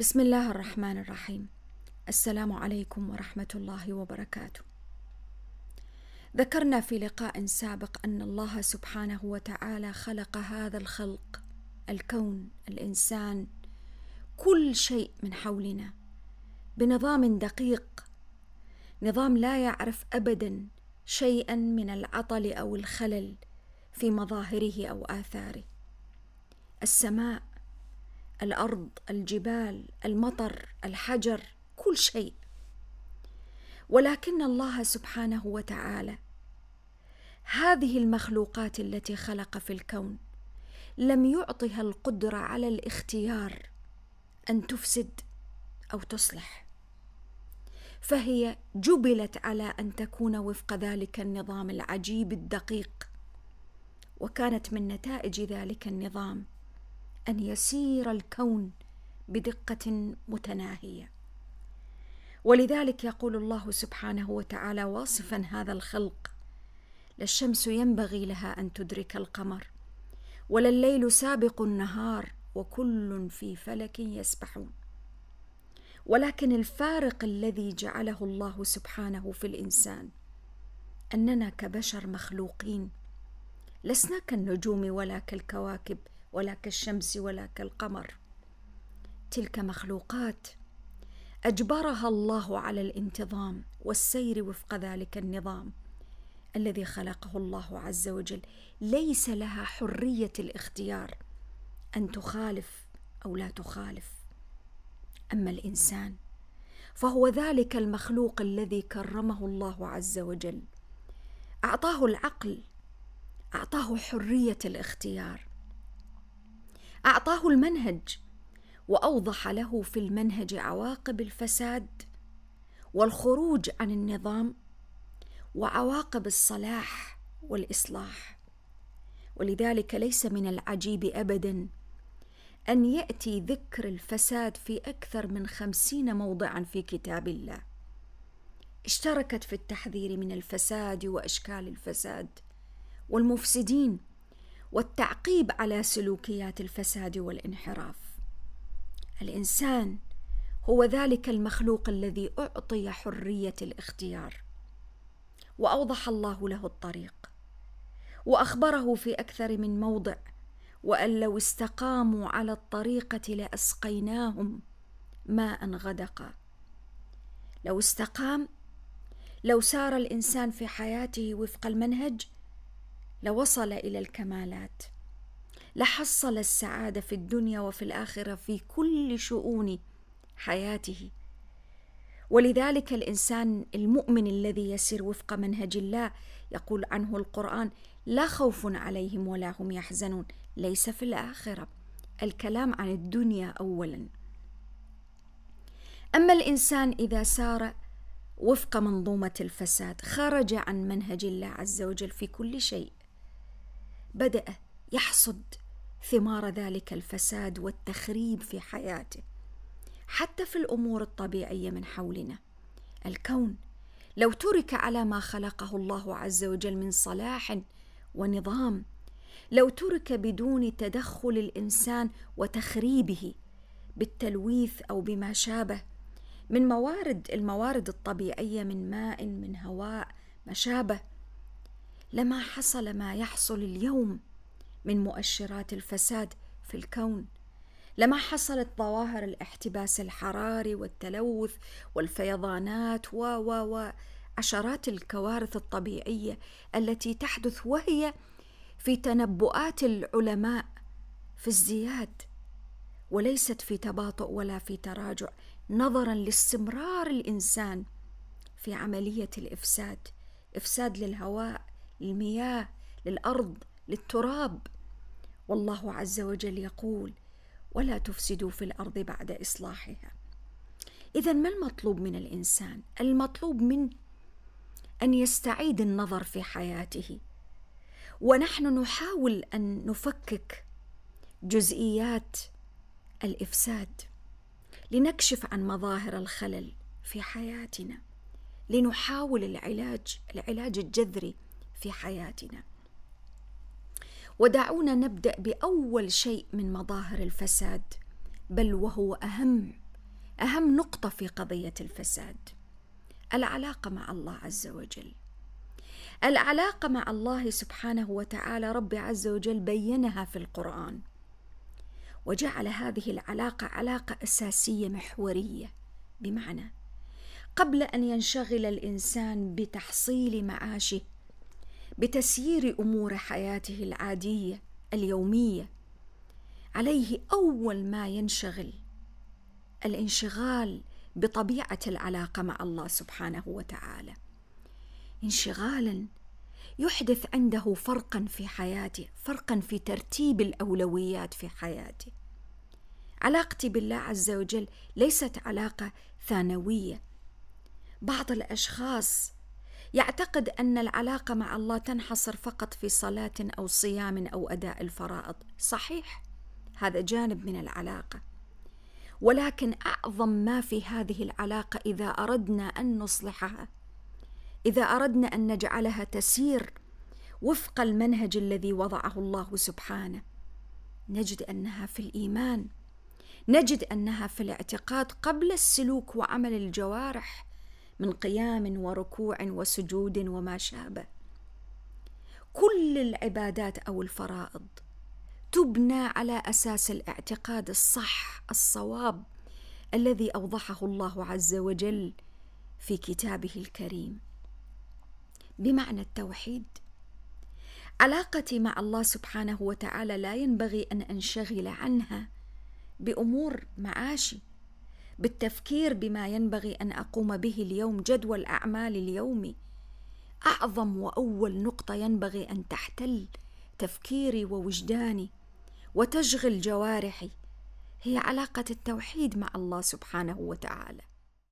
بسم الله الرحمن الرحيم السلام عليكم ورحمه الله وبركاته ذكرنا في لقاء سابق ان الله سبحانه وتعالى خلق هذا الخلق الكون الانسان كل شيء من حولنا بنظام دقيق نظام لا يعرف ابدا شيئا من العطل أو الخلل في مظاهره أو اثاره السماء الأرض الجبال المطر الحجر كل شيء. ولكن الله سبحانه وتعالى هذه المخلوقات التي خلق في الكون لم يعطها القدرة على الاختيار أن تفسد أو تصلح. فهي جبلت على أن تكون وفق ذلك النظام العجيب الدقيق وكانت من نتائج ذلك النظام. أن يسير الكون بدقة متناهية. ولذلك يقول الله سبحانه وتعالى واصفا هذا الخلق لا الشمس ينبغي لها أن تدرك القمر ولا الليل سابق النهار وكل في فلك يسبحون. ولكن الفارق الذي جعله الله سبحانه في الإنسان أننا كبشر مخلوقين لسنا كالنجوم ولا كالكواكب ولا كالشمس ولا كالقمر. تلك مخلوقات أجبرها الله على الانتظام والسير وفق ذلك النظام الذي خلقه الله عز وجل. ليس لها حرية الاختيار أن تخالف أو لا تخالف. أما الإنسان فهو ذلك المخلوق الذي كرمه الله عز وجل. أعطاه العقل أعطاه حرية الاختيار. أعطاه المنهج وأوضح له في المنهج عواقب الفساد والخروج عن النظام وعواقب الصلاح والإصلاح. ولذلك ليس من العجيب ابدا أن يأتي ذكر الفساد في أكثر من خمسين موضعا في كتاب الله. اشتركت في التحذير من الفساد وأشكال الفساد والمفسدين والتعقيب على سلوكيات الفساد والانحراف. الإنسان هو ذلك المخلوق الذي أعطي حرية الاختيار. وأوضح الله له الطريق. وأخبره في أكثر من موضع. وأن لو استقاموا على الطريقة لأسقيناهم ماء غدقا لو استقام لو سار الإنسان في حياته وفق المنهج لوصل إلى الكمالات لحصل السعادة في الدنيا وفي الآخرة في كل شؤون حياته. ولذلك الإنسان المؤمن الذي يسير وفق منهج الله يقول عنه القرآن لا خوف عليهم ولا هم يحزنون ليس في الآخرة. الكلام عن الدنيا اولا. أما الإنسان إذا سار وفق منظومة الفساد خرج عن منهج الله عز وجل في كل شيء. بدأ يحصد ثمار ذلك الفساد والتخريب في حياته حتى في الأمور الطبيعية من حولنا. الكون لو ترك على ما خلقه الله عز وجل من صلاح ونظام لو ترك بدون تدخل الإنسان وتخريبه بالتلويث أو بما شابه من موارد الموارد الطبيعية من ماء من هواء ما شابه لما حصل ما يحصل اليوم من مؤشرات الفساد في الكون لما حصلت ظواهر الاحتباس الحراري والتلوث والفيضانات و و وعشرات الكوارث الطبيعية التي تحدث وهي في تنبؤات العلماء في ازدياد وليست في تباطؤ ولا في تراجع نظرا لاستمرار الإنسان في عملية الإفساد إفساد للهواء للمياه للأرض للتراب. والله عز وجل يقول ولا تفسدوا في الأرض بعد إصلاحها. اذا ما المطلوب من الإنسان؟ المطلوب منه أن يستعيد النظر في حياته. ونحن نحاول أن نفكك جزئيات الإفساد لنكشف عن مظاهر الخلل في حياتنا لنحاول العلاج العلاج الجذري في حياتنا. ودعونا نبدأ بأول شيء من مظاهر الفساد بل وهو أهم أهم نقطة في قضية الفساد العلاقة مع الله عز وجل. العلاقة مع الله سبحانه وتعالى رب عز وجل بينها في القرآن وجعل هذه العلاقة علاقة أساسية محورية. بمعنى قبل أن ينشغل الإنسان بتحصيل معاشه بتسيير أمور حياته العادية اليومية. عليه أول ما ينشغل الانشغال بطبيعة العلاقة مع الله سبحانه وتعالى. انشغالا يحدث عنده فرقا في حياته فرقا في ترتيب الأولويات في حياته. علاقتي بالله عز وجل ليست علاقة ثانوية. بعض الأشخاص يعتقد أن العلاقة مع الله تنحصر فقط في صلاة أو صيام أو أداء الفرائض. صحيح هذا جانب من العلاقة. ولكن أعظم ما في هذه العلاقة إذا أردنا أن نصلحها إذا أردنا أن نجعلها تسير وفق المنهج الذي وضعه الله سبحانه. نجد أنها في الإيمان. نجد أنها في الاعتقاد قبل السلوك وعمل الجوارح. من قيام وركوع وسجود وما شابه كل العبادات أو الفرائض تبنى على أساس الاعتقاد الصح الصواب الذي أوضحه الله عز وجل في كتابه الكريم. بمعنى التوحيد علاقتي مع الله سبحانه وتعالى لا ينبغي أن أنشغل عنها بأمور معاشي بالتفكير بما ينبغي أن أقوم به اليوم جدول الاعمال اليومي أعظم وأول نقطة ينبغي أن تحتل تفكيري ووجداني وتشغل جوارحي هي علاقة التوحيد مع الله سبحانه وتعالى.